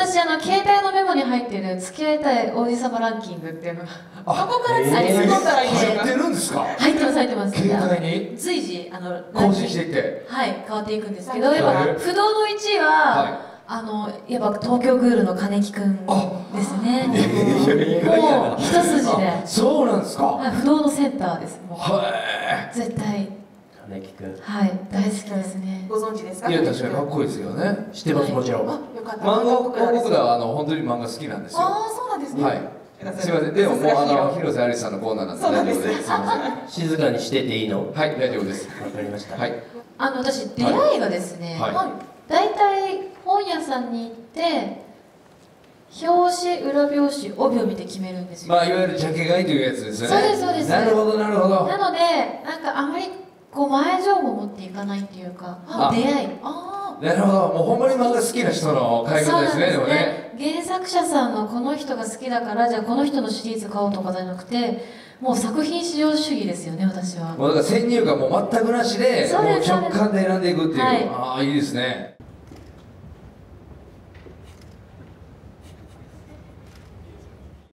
私あの携帯のメモに入ってる付き合いたい王子様ランキングっていうのがあここから入ってるんですか？入ってます入ってます。携帯に？随時あの更新していって。はい変わっていくんですけどはい。やっぱはい不動の1位は、はあのやっぱ東京グールの金木くんですね。もう一筋で。あそうなんですか。はい不動のセンターです。もう。は絶対金木く。んはい大好きですね。ご存知ですか？いいや確かにかっこいいですよね。知ってます。もちろん。あよかった。漫画僕らはあの本当に漫画好きなんですよ。ああそうなんですね。はい。すみません。でももうあの広瀬アリスさんのコーナーなんで大丈夫です。すみま静かにしてていいの。はい大丈夫です。わかりました。はい。あの私出会いがですね、大体本屋さんに行って表紙裏表紙帯を見て決めるんですよ、まあいわゆるジャケ買いというやつですよね。そうですそうです。なるほどなるほど。なのでなんかあまりを持っていかないっていうかあ。出会い。あなるほど。もうほんまに漫画好きな人の買い方ですね。でもね。原作者さんのこの人が好きだからじゃあこの人のシリーズ買おうとかじゃなくてもう作品至上主義ですよね私は。もうだから先入観も全くなしでもう直感で選んでいくっていう。はい。ああいいですね